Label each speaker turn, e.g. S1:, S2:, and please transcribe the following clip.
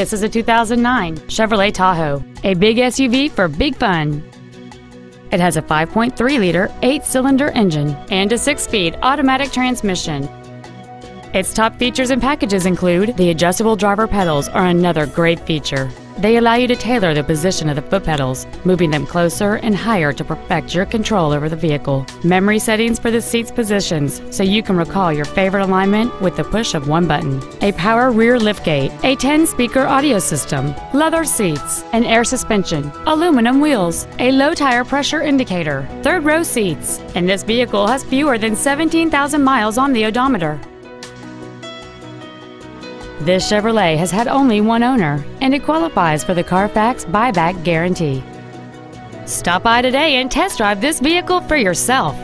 S1: This is a 2009 Chevrolet Tahoe, a big SUV for big fun. It has a 5.3-liter, 8-cylinder engine and a 6-speed automatic transmission. Its top features and packages include the adjustable driver pedals are another great feature. They allow you to tailor the position of the foot pedals, moving them closer and higher to perfect your control over the vehicle. Memory settings for the seat's positions, so you can recall your favorite alignment with the push of one button. A power rear liftgate, a 10-speaker audio system, leather seats, an air suspension, aluminum wheels, a low tire pressure indicator, third row seats, and this vehicle has fewer than 17,000 miles on the odometer. This Chevrolet has had only one owner, and it qualifies for the Carfax buyback guarantee. Stop by today and test drive this vehicle for yourself.